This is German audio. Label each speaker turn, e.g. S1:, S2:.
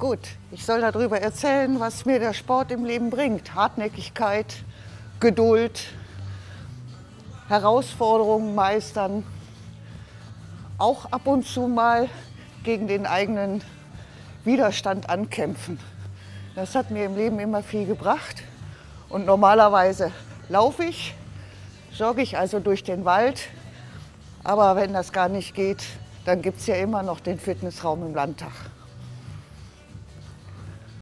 S1: Gut, ich soll darüber erzählen, was mir der Sport im Leben bringt. Hartnäckigkeit, Geduld, Herausforderungen meistern, auch ab und zu mal gegen den eigenen Widerstand ankämpfen. Das hat mir im Leben immer viel gebracht. Und normalerweise laufe ich, jogge ich also durch den Wald. Aber wenn das gar nicht geht, dann gibt es ja immer noch den Fitnessraum im Landtag.